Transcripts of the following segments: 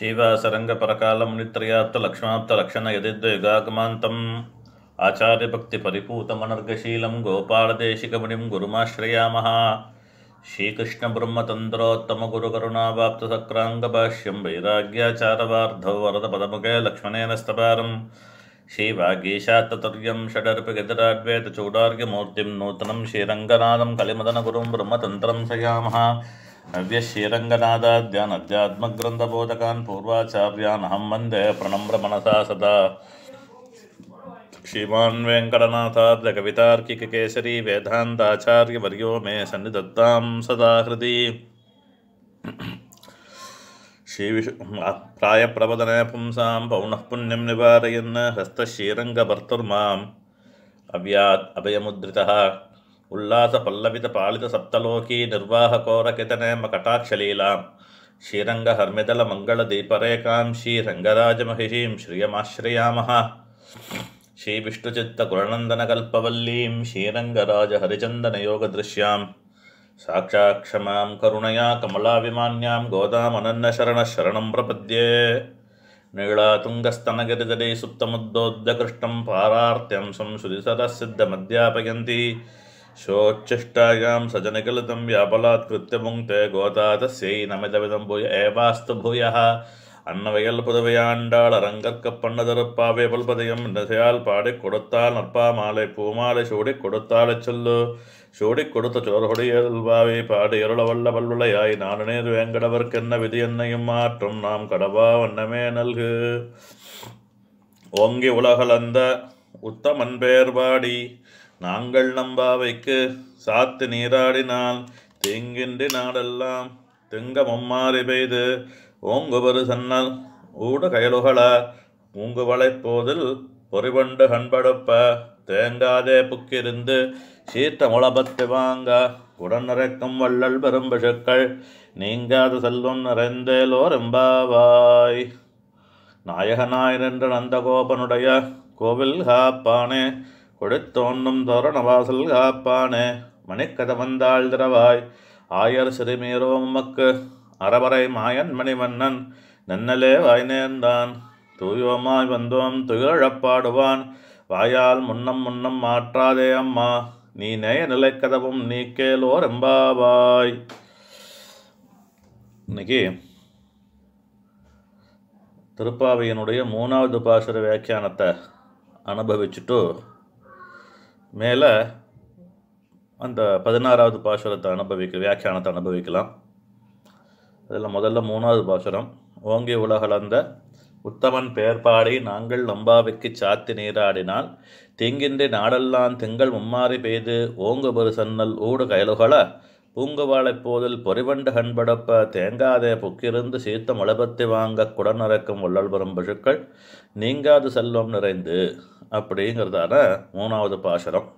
श्रीवासरङ्गपरकालमुनित्रयाप्तलक्ष्माप्तलक्षणयदिद्वयुगागमान्तम् आचार्यभक्तिपरिपूतमनर्गशीलं गोपालदेशिकमुनिं गुरुमाश्रयामः श्रीकृष्णब्रह्मतन्त्रोत्तमगुरुकरुणावाप्तसक्राङ्गभाष्यं वैराग्याचारवार्धौ वरदपदमुखे लक्ष्मणेन स्तपारम् श्रीवागीशात्ततुर्यं षडर्पिगतिराड्वेतचूडार्घ्यमूर्तिं नूतनं श्रीरङ्गनाथं कलिमदनगुरुं ब्रह्मतन्त्रं सयामः नव्यश्रीरङ्गनादाद्यान् अध्यात्मग्रन्थबोधकान् पूर्वाचार्यान् अहं वन्दे प्रणम्र मनसा सदा। श्रीमान् वेङ्कटनाथार्यकवितार्किककेसरी वेदान्ताचार्यवर्यो मे सन्निधत्तां सदा हृदि। श्रीविशु प्रायप्रवदने पुंसां पौनः पुण्यं निवारयन् हस्तश्रीरङ्गभर्तुर्माम्। अव्यात् अभयमुद्रितः ఉల్లాస పల్లవిత పాళిత సప్తలోకీ నిర్వాహకోరకితనేమ కటాక్షలీలాం శ్రీరంగ హర్మిదల మంగళ దీపరేకాం శ్రీ రంగరాజమహిషీం శ్రియమాశ్రయామ శ్రీ విష్ణుచిత్త గుణనందన కల్పవల్లీం శ్రీరంగరాజ హరిచందన యోగ దృశ్యాం సాక్షాక్షమాం కరుణయా కమలాభిమాన్యాం గోదామనన్న శరణ శరణం ప్రపద్యే నీళాతుంగస్తనగిరిదరే సుప్తముద్దోద్దకృష్టం పారార్త్యం సంసుదిసరసిద్ధమధ్యాపయంతి शोच्चिष्टायां सजनिकलितं व्यापलात्कृत्य पुङ्क्ते गोदा तस्यै नमिदविदं भूय एवास्तु भूयः அன்னவையல் புதுவையாண்டாள் அரங்கற்கப் பண்ணதொருப்பாவே பல்பதயம் நசையால் பாடிக் கொடுத்தால் நற்பா மாலை பூமாலை சூடிக் கொடுத்தாலைச் சொல்லு சூடிக் கொடுத்த சோர்கொடியல்வாவை பாடி அருள வல்ல வல்லுளையாய் நானநேர் வேங்கடவர்க்கென்ன விதி என்னையும் மாற்றும் நாம் கடவா வண்ணமே நல்கு ஓங்கி உலகளந்த உத்தமன் பேர் பாடி நாங்கள் நம்பாவைக்கு சாத்து நீராடினால் தேங்கின்றி நாடெல்லாம் தெங்க மும்மாறி பெய்து ஓங்குவரு சன்னல் ஊட கயலுகள ஊங்குவளைப் போதில் பொறிவண்டு கண்படுப்ப தேங்காதே புக்கிருந்து சீத்த முளபத்து வாங்க உடன் நிறைக்கும் வள்ளல் பெரும்பசுக்கள் நீங்காத செல்வம் நிறைந்தேலோர் எம்பாவாய் நாயகனாய் நின்ற நந்தகோபனுடைய கோவில் காப்பானே கொடுத்தோன்னும் தோரணவாசல் காப்பானே மணிக்கதவந்தாள் திரவாய் ஆயர் சிறுமீரோ உமக்கு அறவரை மாயன் மணிவண்ணன் நன்னலே வாய் நேர்ந்தான். தூயோமாய் வந்தோம் துயிழப்பாடுவான் வாயால் முன்னம் முன்னம் மாற்றாதே அம்மா நீ நேய நிலைக்கதவும் நீ கேளோர் எம்பாவாய். இன்னைக்கு திருப்பாவையனுடைய மூணாவது பாசுர வியாக்கியானத்தை அனுபவிச்சுட்டு மேலே அந்த பதினாறாவது பாசுரத்தை அனுபவிக்க வியாக்கியானத்தை அனுபவிக்கலாம். அதில் முதல்ல மூணாவது பாசுரம் ஓங்கி உலகளந்த உத்தமன் பேர்பாடி நாங்கள் நம்பாவிக்கு சாத்தி நீராடினால் தீங்கின்றி நாடெல்லாம் திங்கள் மும்மாறி பெய்து ஓங்கு பெரு சன்னல் ஊடு கயலுகள பூங்குவாழைப் போதில் பொறிவண்டு கண்படப்ப தேங்காதே புக்கிருந்து சீத்த முளபத்தி வாங்க குடநறக்கும் உள்ளல் பெறும் பசுக்கள் நீங்காது செல்வம் நிறைந்து அப்படிங்கிறதான மூணாவது பாசுரம்.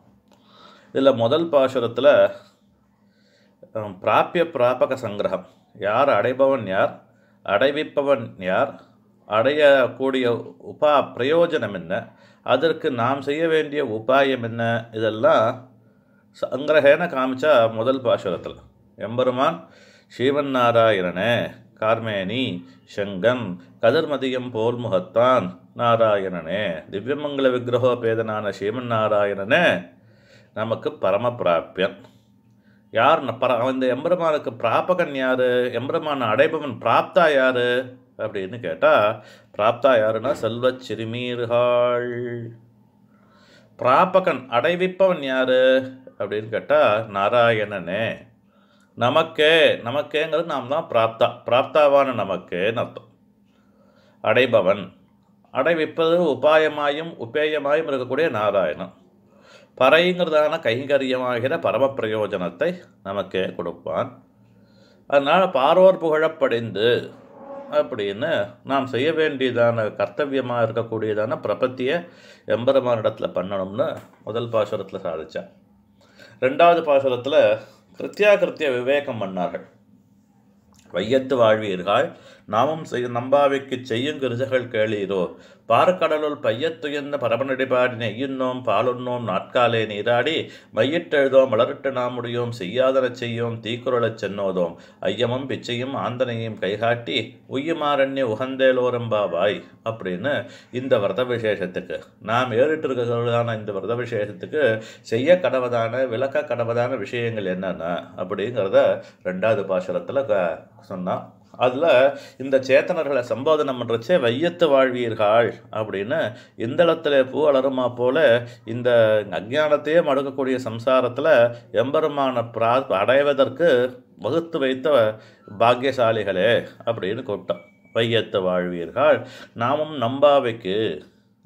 இதில் முதல் பாசுரத்தில் பிராப்பிய பிராபக சங்கிரகம். யார் அடைபவன் யார்? அடைவிப்பவன் யார்? அடையக்கூடிய உபா பிரயோஜனம் என்ன? அதற்கு நாம் செய்ய வேண்டிய உபாயம் என்ன? இதெல்லாம் சங்கிரகேன காமிச்சா முதல் பாசுரத்தில். எம்பெருமான் ஸ்ரீவன் நாராயணனே கார்மேனி செங்கன் கதிர்மதியம் போல் முகத்தான் நாராயணனே திவ்யமங்கல விக்கிரகோபேதனான ஸ்ரீமன் நாராயணனே நமக்கு பரமபிராப்பியன் யார் பர இந்த எம்பெருமானுக்கு பிராபகன் யார்? எம்பெருமான அடைபவன் பிராப்தா யார்? அப்படின்னு கேட்டால் பிராப்தா யாருன்னா செல்வச் சிறுமீர்கள் பிராபகன் அடைவிப்பவன் யார்? அப்படின்னு கேட்டால் நாராயணனே நமக்கே நமக்கேங்கிறது நாம் தான் பிராப்தா. பிராப்தாவான நமக்கேன்னு அர்த்தம்? அடைபவன். அடைவிப்பது உபாயமாயும் உபேயமாயும் இருக்கக்கூடிய நாராயணன். பறைங்கிறதான கைங்கரியமாகிற பரம பிரயோஜனத்தை நமக்கே கொடுப்பான். அதனால் பாரோர் புகழப்படைந்து அப்படின்னு நாம் செய்ய வேண்டியதான கர்த்தவியமாக இருக்கக்கூடியதான பிரபத்தியை எம்பெருமானிடத்தில் பண்ணணும்னு முதல் பாசுரத்தில் சாதித்தான் ரெண்டாவது பாசுரத்தில் கிருத்தியா கிருத்திய விவேகம் பண்ணார்கள். வையத்து வாழ்வீர்கள் நாமும் செய் நம்பாவைக்கு செய்யும் கிருஜகள் கேளீரோ. பார்க்கடலுள் பையத்துயர்ந்த பரமநடிபாடி நெய்யுண்ணோம் பாலுண்ணோம் நாட்காலே நீராடி மையிட்டெழுதோம் மலரிட்டு நாமுடியோம் செய்யாதன செய்யோம் தீக்குறளச் சென்னோதோம். ஐயமும் பிச்சையும் ஆந்தனையும் கைகாட்டி உய்யுமாரண்ய உகந்தேலோரம்பாவாய் அப்படின்னு இந்த விரத விசேஷத்துக்கு நாம் ஏறிட்டு இருக்கிறதான இந்த விரத விசேஷத்துக்கு செய்ய கடவதான விளக்க கடவதான விஷயங்கள் என்னென்ன அப்படிங்கிறத ரெண்டாவது பாசுரத்தில் க சொன்னான் அதில் இந்த சேத்தனர்களை சம்போதனம் பண்ணுறச்சே வையத்து வாழ்வீர்கள் அப்படின்னு இந்தளத்தில் பூ அலருமா போல இந்த அஜானத்தையே மடுக்கக்கூடிய சம்சாரத்தில் எம்பெருமான பிரா அடைவதற்கு வகுத்து வைத்த பாக்கியசாலிகளே அப்படின்னு கூப்பிட்டோம். வையத்து வாழ்வீர்கள். நாமும் நம்பாவைக்கு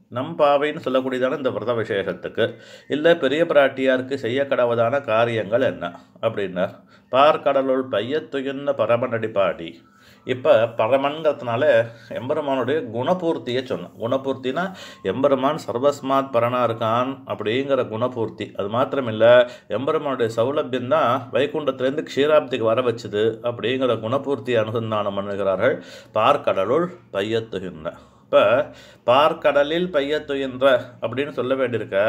நம் பாவைன்னு சொல்லக்கூடியதான இந்த விரத விசேஷத்துக்கு இல்லை பெரிய பிராட்டியாருக்கு செய்ய கடவுதான காரியங்கள் என்ன? அப்படின்னார். பார்க்கடலுள் பரம நடிப்பாடி இப்போ பரமன்கிறதுனால எம்பெருமானுடைய குணபூர்த்தியை சொன்னோம் குணபூர்த்தினா எம்பெருமான் சர்வஸ்மாத் பரனாக இருக்கான் அப்படிங்கிற குணபூர்த்தி. அது மாத்திரம் இல்லை எம்பெருமானுடைய சௌலபியம் தான் வைகுண்டத்திலேருந்து க்ஷீராப்திக்கு வர வச்சுது அப்படிங்கிற குணபூர்த்தியை அனுசந்தானம் பண்ணுகிறார்கள் பார்க்கடலுள் பையத்துகின்ற இப்போ பார்க்கடலில் பையத்துயின்ற அப்படின்னு சொல்ல வேண்டியிருக்க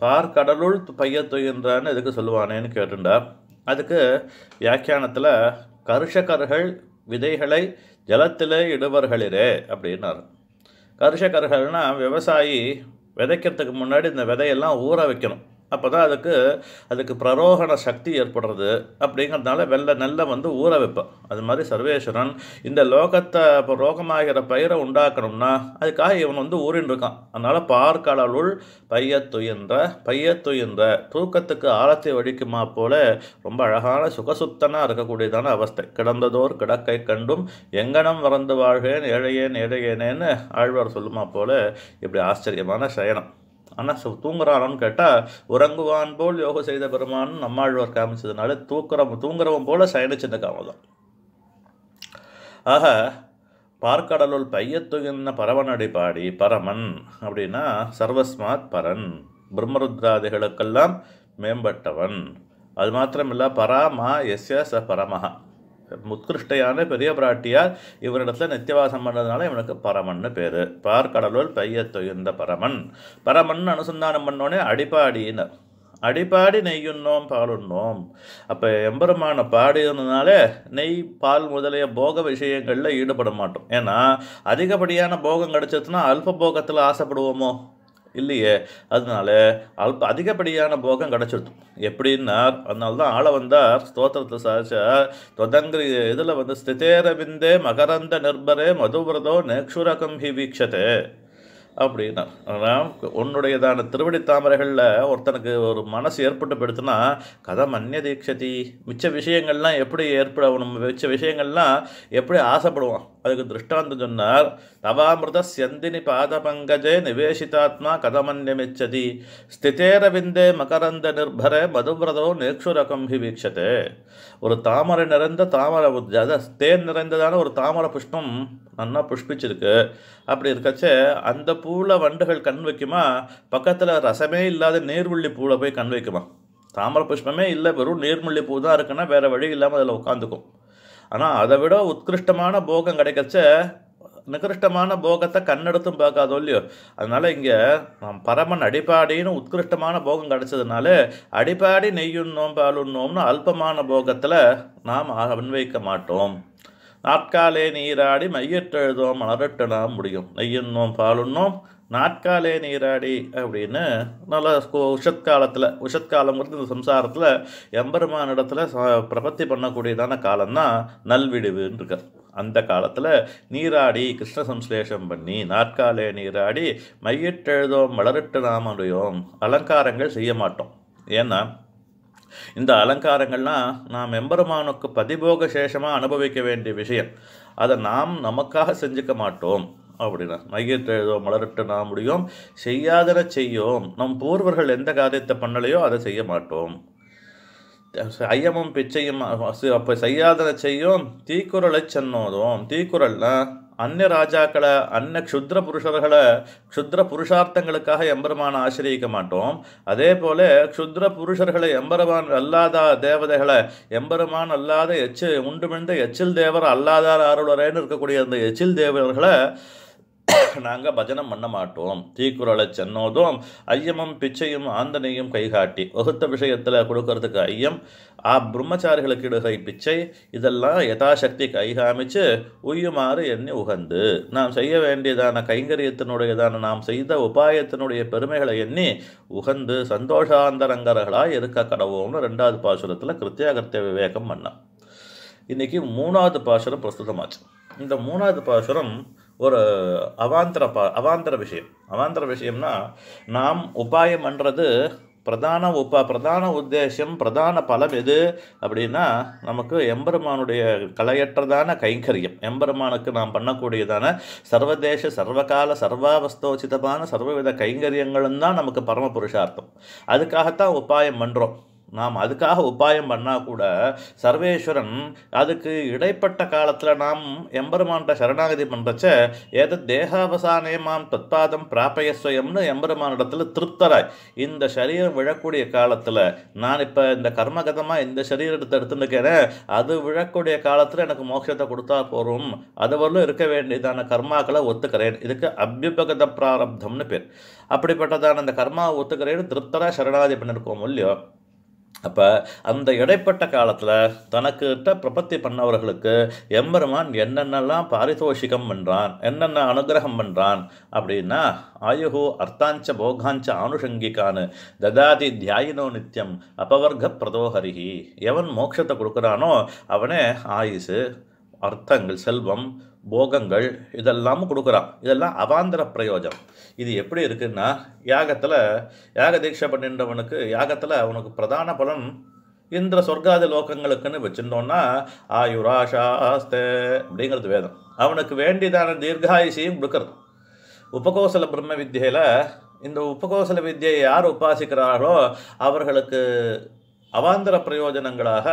பார்க்கடலுள் பையத்துயின்றான்னு எதுக்கு சொல்லுவானேன்னு கேட்டுண்டா அதுக்கு வியாக்கியானத்தில் கருஷகர்கள் விதைகளை ஜலத்திலே இடுவர்களிரே அப்படின்னாரு. கர்ஷகர்கள்னால் விவசாயி விதைக்கிறதுக்கு முன்னாடி இந்த விதையெல்லாம் ஊற வைக்கணும். அப்போ தான் அதுக்கு அதுக்கு பிரரோகண சக்தி ஏற்படுறது அப்படிங்கிறதுனால வெள்ளை நெல்லை வந்து ஊற வைப்பேன் அது மாதிரி சர்வேஸ்வரன் இந்த லோகத்தை இப்போ ரோகமாகிற பயிரை உண்டாக்கணும்னா அதுக்காக இவன் வந்து ஊறின்னு இருக்கான். அதனால் பார்க்கடலுள் பையத்துயின்ற பையத்துயின்ற தூக்கத்துக்கு ஆழத்தை வடிக்குமா போல ரொம்ப அழகான சுகசுத்தனாக இருக்கக்கூடியதான அவஸ்தை. கிடந்ததோர் கிடக்கை கண்டும் எங்கனம் மறந்து வாழ்கிறேன் ஏழையேன் ஏழையேனேன்னு ஆழ்வார் சொல்லுமா போல இப்படி ஆச்சரியமான சயனம். ஆனால் சு தூங்குறானோன்னு கேட்டால் உறங்குவான் போல் யோகம் செய்த பெருமான் நம்மாழ்வார் காமிச்சதுனால தூக்குறவன் தூங்குறவன் போல சயனிச்சிருந்த காமதான் ஆக பார்க்கடலுள் பையத்துகின்ற பரவனடி பாடி பரமன் அப்படின்னா சர்வஸ்மாத் பரன் பிரம்மருத்ராதிகளுக்கெல்லாம் மேம்பட்டவன். அது மாத்திரமில்ல பராமா எஸ் ச பரமஹா. முத்கிருஷ்டையான பெரிய பிராட்டியார் இவரிடத்தில் நித்தியவாசம் பண்ணதுனால இவனுக்கு பரமன்னு பேர். பார்க்கடலுள் பையத்தொய்ந்த பரமன். பரமன் அனுசந்தானம் பண்ணோடனே அடிப்பாடின்னு அடிப்பாடி நெய்யுண்ணோம் பாலுண்ணோம். அப்போ எம்பெருமான பாடினதுனால நெய் பால் முதலிய போக விஷயங்களில் ஈடுபட மாட்டோம். ஏன்னா அதிகப்படியான போகம் கிடச்சதுன்னா அல்ப போகத்தில் ஆசைப்படுவோமோ? இல்லையே? அதனால அல்ப அதிகப்படியான போகம் கிடச்சிருது எப்படின்னா அதனால தான் ஆள வந்தார் ஸ்தோத்திரத்தை சாதிச்சா தொதங்கிரி இதில் வந்து ஸ்திதேரவிந்தே மகரந்த நிர்பரே மதுவிரதோ நேக்ஷுரகம் ஹி வீக்ஷதே அப்படின்னா ஆனால் உன்னுடையதான திருவடி தாமரைகளில் ஒருத்தனுக்கு ஒரு மனசு ஏற்பட்டு போயிடுத்துன்னா கதம் மன்ய தீட்சதி மிச்ச விஷயங்கள்லாம் எப்படி ஏற்பட மிச்ச விஷயங்கள்லாம் எப்படி ஆசைப்படுவான்? அதுக்கு திருஷ்டாந்தம் சொன்னார். தவாமிருத செந்தினி பாதபங்கஜே நிவேசிதாத்மா கதமன்யமிச்சதி. ஸ்திதேரவிந்தே மகரந்த நிர்பர மதுவிரதோ நேக்ஷுரகம்பி வீக்ஷதே. ஒரு தாமரை நிறைந்த தாமரை தேன் நிறைந்ததான ஒரு தாமரை புஷ்பம் நல்லா புஷ்பிச்சிருக்கு. அப்படி இருக்கச்சே அந்த பூவில் வண்டுகள் கண் வைக்குமா? பக்கத்தில் ரசமே இல்லாத நீர்வள்ளி பூவில் போய் கண் வைக்குமா? தாமரை புஷ்பமே இல்லை வெறும் நீர்முள்ளி பூ தான் இருக்குன்னா வேறு வழி இல்லாமல் அதில் உட்காந்துக்கும். ஆனால் அதை விட உத்கிருஷ்டமான போகம் கிடைக்கச்ச நிகிருஷ்டமான போகத்தை கண்ணெடுத்தும் பார்க்காதோ இல்லையோ? அதனால் இங்கே நம் பரமன் அடிப்பாடின்னு உத்கிருஷ்டமான போகம் கிடைச்சதுனால அடிப்பாடி நெய்யுண்ணோம் பாலுண்ணோம்னு அல்பமான போகத்தில் நாம் அன்வைக்க மாட்டோம். நாட்காலே நீராடி மையற்றெழுதோம் மலரட்டு நாம் முடியும் நெய்யுண்ணோம் பாலுண்ணோம் நாட்காலே நீராடி அப்படின்னு நல்லா உஷத்காலத்தில் உஷத்காலங்கிறது இந்த சம்சாரத்தில் எம்பெருமானிடத்தில் ச- பிரபத்தி பண்ணக்கூடியதான காலம்தான் நல்விடுவுன்னு இருக்கார் அந்த காலத்தில் நீராடி கிருஷ்ண சம்ஸ்லேஷம் பண்ணி நாட்காலே நீராடி மையிட்டெழுதோம் மலரிட்டு நாமடையோம் அலங்காரங்கள் செய்ய மாட்டோம். ஏன்னா இந்த அலங்காரங்கள்லாம் நாம் எம்பெருமானுக்கு பதிபோக சேஷமாக அனுபவிக்க வேண்டிய விஷயம். அதை நாம் நமக்காக செஞ்சுக்க மாட்டோம். அப்படின்னா. மையத்தை ஏதோ மலரிட்டு நாம் முடியும். செய்யாதன செய்யும். நம் பூர்வர்கள் எந்த காரியத்தை பண்ணலையோ அதை செய்ய மாட்டோம். ஐயமும் பிச்சையும் அப்போ செய்யாதன செய்யும். தீக்குறளை சென்னோதும். தீக்குறள்னா அந்நிய ராஜாக்களை அந்நிய க்ஷுத்ர புருஷர்களை க்ஷுத்ர புருஷார்த்தங்களுக்காக எம்பெருமானை ஆசிரியிக்க மாட்டோம். அதே போல க்ஷுத்ர புருஷர்களை எம்பெருமான் அல்லாத தேவதைகளை எம்பெருமான் அல்லாத எச்சு உண்டுமிழ்ந்த எச்சில் தேவர் அல்லாதார் அருளரேன்னு இருக்கக்கூடிய அந்த எச்சில் தேவர்களை நாங்கள் பஜனம் பண்ண மாட்டோம். தீக்குறளை சென்னோதும் ஐயமும் பிச்சையும் ஆந்தனையும் கைகாட்டி. வகுத்த விஷயத்தில் கொடுக்கறதுக்கு ஐயம் ஆ பிரம்மச்சாரிகளுக்கு இடுகை பிச்சை இதெல்லாம் யதாசக்தி கைகாமிச்சு உய்யுமாறு எண்ணி உகந்து. நாம் செய்ய வேண்டியதான கைங்கரியத்தினுடையதான நாம் செய்த உபாயத்தினுடைய பெருமைகளை எண்ணி உகந்து சந்தோஷாந்தரங்கர்களாக இருக்க கடவோம்னு ரெண்டாவது பாசுரத்தில் கிருத்தியாகர்த்திய விவேகம் பண்ணான். இன்னைக்கு மூணாவது பாசுரம் பிரஸ்துதமாச்சு இந்த மூணாவது பாசுரம் ஒரு அவாந்தர பா அவாந்தர விஷயம். அவாந்தர விஷயம்னா நாம் உபாயம் பண்ணுறது பிரதான உப பிரதான உத்தேசம் பிரதான பலம் எது அப்படின்னா நமக்கு எம்பெருமானுடைய கலையற்றதான கைங்கரியம். எம்பெருமானுக்கு நாம் பண்ணக்கூடியதான சர்வதேச சர்வகால சர்வாவஸ்தோச்சிதமான சர்வவித கைங்கரியங்களும் தான் நமக்கு பரம புருஷார்த்தம் அதுக்காகத்தான் உபாயம் பண்ணுறோம் நாம் அதுக்காக உபாயம் பண்ணால் கூட சர்வேஸ்வரன் அதுக்கு இடைப்பட்ட காலத்தில் நாம் எம்பெருமான்கிட்ட சரணாகதி பண்ணுறச்ச ஏதோ தேகாவசானே மாம் தத்பாதம் பிராப்பயஸ்வயம்னு எம்பெருமானிடத்தில் திருப்தராய் இந்த சரீரம் விழக்கூடிய காலத்தில் நான் இப்போ இந்த கர்மகதமாக இந்த சரீரத்தை எடுத்துருக்கிறேன் அது விழக்கூடிய காலத்தில் எனக்கு மோட்சத்தை கொடுத்தா போகும் அது இருக்க வேண்டியதான கர்மாக்களை ஒத்துக்கிறேன். இதுக்கு அபியுபகத பிராரப்தம்னு பேர். அப்படிப்பட்டதான அந்த கர்மாவை ஒத்துக்கிறேன்னு திருப்தராக சரணாகதி பண்ணியிருக்கோம் இல்லையோ? அப்போ அந்த இடைப்பட்ட காலத்தில் தனக்கிட்ட பிரபத்தி பண்ணவர்களுக்கு எம்பெருமான் என்னென்னலாம் பாரிதோஷிகம் பண்ணுறான் என்னென்ன அனுகிரகம் பண்ணுறான் அப்படின்னா ஆயுகு அர்த்தாஞ்ச போகாஞ்ச ஆனுஷங்கிக்கானு ததாதி தியாயினோ நித்தியம் அபவர்க பிரதோஹரிஹி. எவன் மோட்சத்தை கொடுக்குறானோ அவனே ஆயுசு அர்த்தங்கள் செல்வம் போகங்கள் இதெல்லாமும் கொடுக்குறான். இதெல்லாம் அவாந்தர பிரயோஜனம். இது எப்படி இருக்குன்னா யாகத்தில் யாக தீட்சை பண்ணின்றவனுக்கு யாகத்தில் அவனுக்கு பிரதான பலன் இந்திர சொர்க்காதி லோகங்களுக்குன்னு வச்சுருந்தோன்னா ஆயுராஷாஸ்தே அப்படிங்கிறது வேதம். அவனுக்கு வேண்டியதான தீர்காயுஷையும் கொடுக்கறது. உபகோசல பிரம்ம வித்தியில் இந்த உபகோசல வித்தியை யார் உபாசிக்கிறார்களோ அவர்களுக்கு அவாந்தர பிரயோஜனங்களாக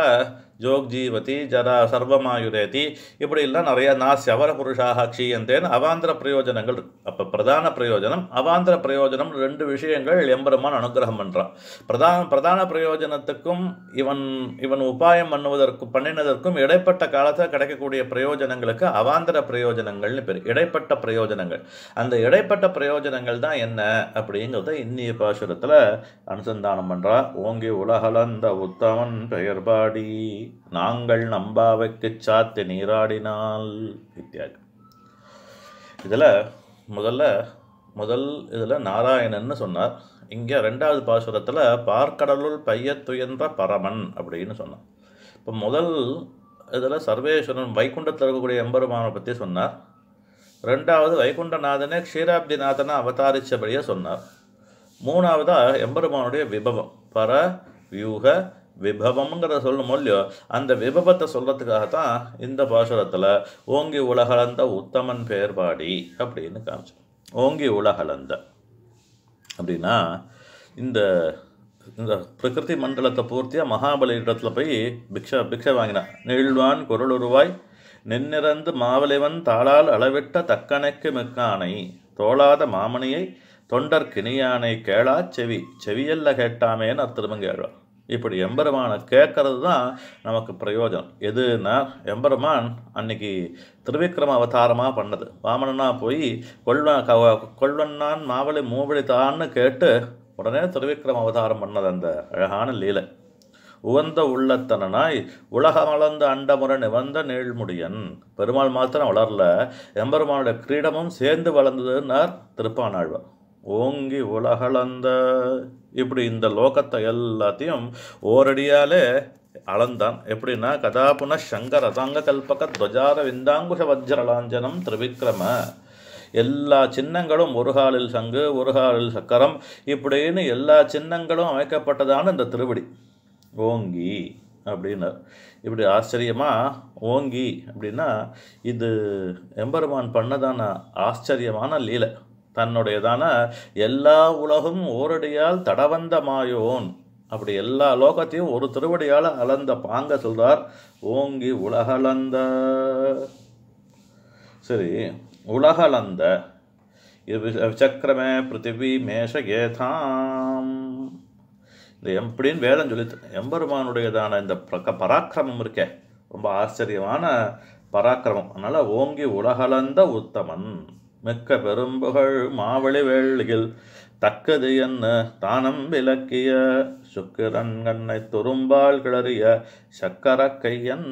ஜோக் ஜீவதி ஜரா சர்வமாயுரேதி இப்படிலாம் நிறைய நாசி அவர புருஷாக க்ஷீயந்தேன்னு அவாந்திர பிரயோஜனங்கள் இருக்கு. அப்போ பிரதான பிரயோஜனம் அவாந்திர பிரயோஜனம் ரெண்டு விஷயங்கள் எம்பெருமான் அனுகிரகம் பண்ணுறான் பிரதான பிரதான பிரயோஜனத்துக்கும் இவன் இவன் உபாயம் பண்ணுவதற்கும் பண்ணினதற்கும் இடைப்பட்ட காலத்தில் கிடைக்கக்கூடிய பிரயோஜனங்களுக்கு அவாந்திர பிரயோஜனங்கள்னு பேர். இடைப்பட்ட பிரயோஜனங்கள். அந்த இடைப்பட்ட பிரயோஜனங்கள் தான் என்ன அப்படிங்கிறத இன்னிய பாசுரத்தில் அனுசந்தானம் பண்ணுறா ஓங்கி உலகலந்த உத்தமன் பெயர் பாடி. நாங்கள் நம்பாவைக்கு சாத்து நீராடினால். இத்தியாதி இதில் முதல்ல முதல் இதில் நாராயணன்னு சொன்னார். இங்கே ரெண்டாவது பாசுரத்தில் பார்க்கடலுள் பையத் பரமன் அப்படின்னு சொன்னார். இப்போ முதல் இதில் சர்வேஸ்வரன் வைகுண்டத்தில் இருக்கக்கூடிய எம்பெருமானை பற்றி சொன்னார். ரெண்டாவது வைகுண்டநாதனே க்ஷீராப்திநாதனை அவதாரித்தபடியே சொன்னார். மூணாவதாக எம்பெருமானுடைய விபவம். பர வியூக விபவம்ங்கிறத சொல்லணும் இல்லையோ அந்த விபவத்தை சொல்கிறதுக்காகத்தான் இந்த பாசுரத்தில் ஓங்கி உலகளந்த உத்தமன் பேர்பாடி அப்படின்னு காமிச்சோம் ஓங்கி உலகளந்த. அப்படின்னா இந்த இந்த பிரகிருதி மண்டலத்தை பூர்த்தியாக மகாபலி இடத்துல போய் பிக்ஷா பிக்ஷை வாங்கினான் நீழ்வான் குரலுருவாய் நின்னிறந்து மாவலிவன் தாளால் அளவிட்ட தக்கணைக்கு மிக்கானை தோளாத மாமணியை தொண்டர் கிணியானை கேளா செவி செவியல்ல கேட்டாமேன்னு திருமங்கேழ்வார் இப்படி எம்பெருமானை கேட்கறது தான் நமக்கு பிரயோஜனம். எதுன்னா எம்பெருமான் அன்னைக்கு திருவிக்ரம அவதாரமாக பண்ணது. வாமனனா போய் கொள்வன் க- கொள்வன்னான் மாவழி மூவழி தான்னு கேட்டு உடனே திருவிக்ரம அவதாரம் பண்ணது அந்த அழகான லீலை. உவந்த உள்ளத்தனனாய் உலகமளந்த அண்டமுறை நிவந்த நீழ்முடியன் பெருமாள் மாத்திரம் வளரல. எம்பெருமானோட கிரீடமும் சேர்ந்து வளர்ந்ததுன்னார் திருப்பானாழ்வார். ஓங்கி உலகளந்த இப்படி இந்த லோகத்தை எல்லாத்தையும் ஓரடியாலே அளந்தான். எப்படின்னா கதாபுன சங்கர அதாங்க கல்பக துவஜார விந்தாங்குஷ வஜ்ரலாஞ்சனம் திரிவிக்ரம. எல்லா சின்னங்களும் ஒரு காலில் சங்கு ஒரு காலில் சக்கரம். இப்படின்னு எல்லா சின்னங்களும் அமைக்கப்பட்டதான இந்த திருவடி. ஓங்கி அப்படின்னார். இப்படி ஆச்சரியமாக ஓங்கி அப்படின்னா இது எம்பெருமான் பண்ணதான ஆச்சரியமான லீலை. தன்னுடையதான எல்லா உலகும் ஓரடியால் தடவந்த மாயோன் அப்படி எல்லா லோகத்தையும் ஒரு திருவடியால் அளந்த பாங்க சொல்றார் ஓங்கி உலகளந்த. சரி உலகளந்த. இது சக்கரமே பிருத்திவி மேஷ ஏதாம் இந்த எப்படின்னு வேதம் சொல்லி எம்பெருமானுடையதான இந்த பராக்கிரமம் இருக்கே. ரொம்ப ஆச்சரியமான பராக்கிரமம். அதனால் ஓங்கி உலகளந்த உத்தமன். மிக்க பெரும்புகழ் மாவழி வேள்வியில் தக்கது என்ன தானம் விளக்கிய சுக்கிரன் கண்ணை துரும்பால் கிளறிய சக்கர கையன்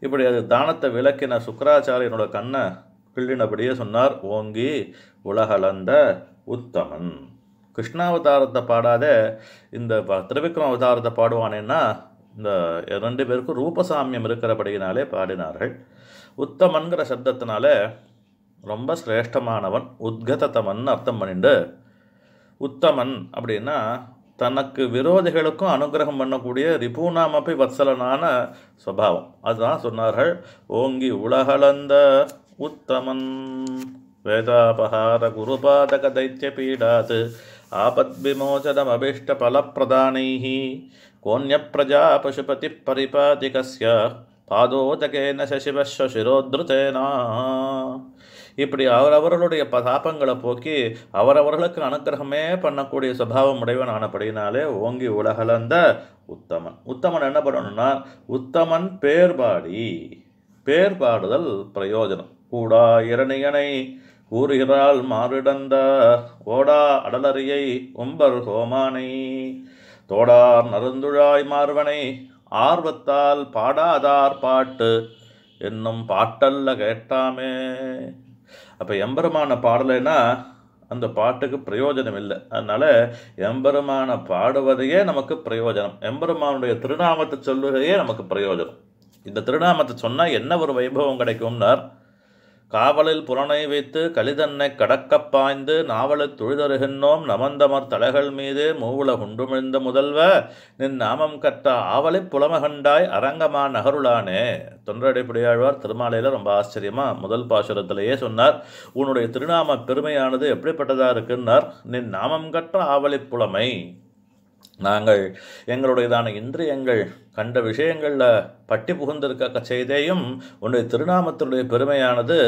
இப்படி அது தானத்தை விளக்கின சுக்கராச்சாரியனோட கண்ணை கிள்ளினபடியே சொன்னார் ஓங்கி உலகளந்த உத்தமன். கிருஷ்ணாவதாரத்தை பாடாத இந்த ப- திருவிக்ரம அவதாரத்தை பாடுவானேன்னா இந்த ரெண்டு பேருக்கும் ரூபசாமியம் இருக்கிறபடியினாலே பாடினார்கள். உத்தமன்கிற சப்தத்தினால ரொம்ப சிரேஷ்டமானவன் உத்கதத்தமன் அர்த்தம் பண்ணிண்டு உத்தமன் அப்படின்னா தனக்கு விரோதிகளுக்கும் அனுகிரகம் பண்ணக்கூடிய ரிபூனாமப்பி வத்சலனான சுவாவம். அதுதான் சொன்னார்கள் ஓங்கி உலகளந்த உத்தமன். வேதாபகார குருபாதக தைத்திய பீடாத் ஆபத் விமோச்சனம் அபிஷ்ட பலப்பிரதானைः கோன்ய பிரஜா பசுபதி பரிபாதிகஸ்ய பாதோதகேன சசிவஸ்வ சிரோத்ருதேனா. இப்படி அவரவர்களுடைய பாபங்களை போக்கி அவரவர்களுக்கு அனுக்கிரகமே பண்ணக்கூடிய சுபாவம் உடையவன் ஆனபடினாலே ஓங்கி உலகலந்த உத்தமன். உத்தமன் என்ன பண்ணணும்னா உத்தமன் பேர்பாடி பேர் பாடுதல் பிரயோஜனம். கூடா இரணியனை கூறுகிறாள் மாறிடந்த ஓடா அடலரியை உம்பர் கோமானை தோடார் நருந்துழாய் மார்வனை ஆர்வத்தால் பாடாதார் பாட்டு என்னும் பாட்டல்ல கேட்டாமே. அப்போ எம்பெருமான பாடலைன்னா அந்த பாட்டுக்கு பிரயோஜனம் இல்லை. அதனால் எம்பெருமான பாடுவதையே நமக்கு பிரயோஜனம். எம்பெருமானுடைய திருநாமத்தை சொல்லுவதையே நமக்கு பிரயோஜனம். இந்த திருநாமத்தை சொன்னால் என்ன ஒரு வைபவம் கிடைக்கும்னார்? காவலில் புலனை வைத்து கலிதன்னை கடக்கப் பாய்ந்து நாவலத் தொழுதருகின்றோம். நமந்தமர் தலைகள் மீது மூவுல குண்டுமிழ்ந்த முதல்வ நின் நாமம் கற்ற ஆவலைப் புலமகண்டாய் அரங்கமா நகருளானே. தொன்றடைப்படியாழ்வார் திருமாலையில் ரொம்ப ஆச்சரியமா முதல் பாசுரத்திலேயே சொன்னார். உன்னுடைய திருநாம பெருமையானது எப்படிப்பட்டதா இருக்குன்னார்? நின் நாமம் கற்ற ஆவலைப் புலமை. நாங்கள் எங்களுடையதான இந்திரியங்கள் கண்ட விஷயங்களில் பட்டி புகுந்திருக்க செய்தேயும் உன்னுடைய திருநாமத்தினுடைய பெருமையானது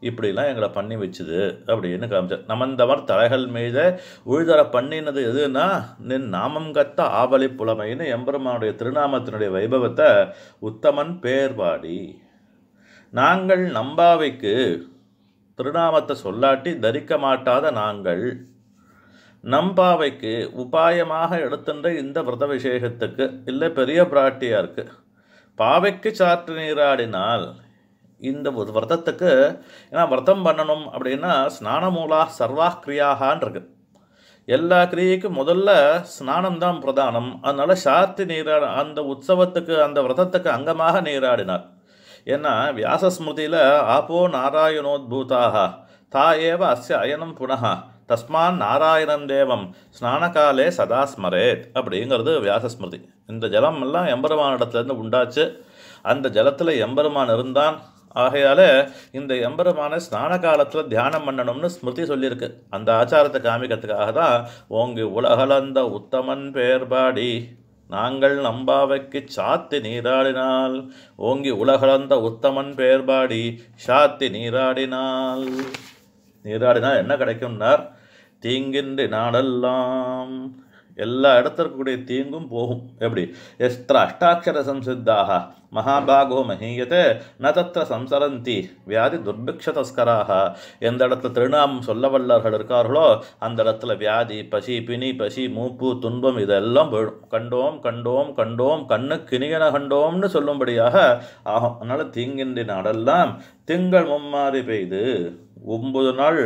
இப்படிலாம் எங்களை பண்ணி வச்சுது அப்படின்னு காமிச்சார். நமந்தவர் தலைகள் மீத உழுதர பண்ணினது எதுனா நின் நாமம் கத்த ஆவலி புலமைன்னு எம்பெருமானுடைய திருநாமத்தினுடைய வைபவத்தை உத்தமன் பேர்வாடி நாங்கள் நம்பாவைக்கு திருநாமத்தை சொல்லாட்டி தரிக்க மாட்டாத நாங்கள் நம்பாவைக்கு உபாயமாக எடுத்துன்ற இந்த விரத விசேஷத்துக்கு இல்லை பெரிய பிராட்டியாருக்கு. பாவைக்கு சாற்று நீராடினால் இந்த விரதத்துக்கு ஏன்னா விரதம் பண்ணணும் அப்படின்னா ஸ்நானமூலா சர்வா கிரியாகான் இருக்கு எல்லா கிரியைக்கும் முதல்ல ஸ்நானம் தான் பிரதானம். அதனால் சாத்தி நீராட அந்த உற்சவத்துக்கு அந்த விரதத்துக்கு அங்கமாக நீராடினார். ஏன்னா வியாசஸ்மிருதியில் ஆப்போ நாராயணோத்பூதாக தா ஏவ அஸ்ய அயனம் புனகா தஸ்மான் நாராயணன் தேவம் ஸ்நானகாலே சதா ஸ்மரேத் அப்படிங்கிறது வியாசஸ்மிருதி. இந்த ஜலம் எல்லாம் எம்பெருமானிடத்துலேருந்து உண்டாச்சு. அந்த ஜலத்தில் எம்பெருமான் இருந்தான். ஆகையால் இந்த எம்பெருமானை ஸ்நான காலத்தில் தியானம் பண்ணணும்னு ஸ்மிருதி சொல்லியிருக்கு. அந்த ஆச்சாரத்தை காமிக்கிறதுக்காக தான் ஓங்கி உலகளந்த உத்தமன் பேர்பாடி நாங்கள் நம்பாவைக்கு சாத்தி நீராடினால் ஓங்கி உலகளந்த உத்தமன் பேர்பாடி சாத்தி நீராடினால். நீராடினால் என்ன கிடைக்கும்னார்? தீங்கின்றி நாடெல்லாம். எல்லா இடத்துல இருக்கக்கூடிய தீங்கும் போகும். எப்படி? எஸ்திர அஷ்டாட்சர சம்சித்தாக மகாபாகோ மஹீயத்தை ந தத்திர சம்சரந்தி. வியாதி துர்பிக்ஷ தஸ்கராக எந்த இடத்துல திருநாமம் சொல்ல வல்லர்கள் இருக்கார்களோ அந்த இடத்துல வியாதி பசி பிணி பசி மூப்பு துன்பம் இதெல்லாம் போயிடும். கண்டோம் கண்டோம் கண்டோம் கண்ணு கிணியன கண்டோம்னு சொல்லும்படியாக ஆகும். அதனால் தீங்கின்றி நாடெல்லாம் திங்கள் மும்மாறி பெய்து ஒன்பது நாள்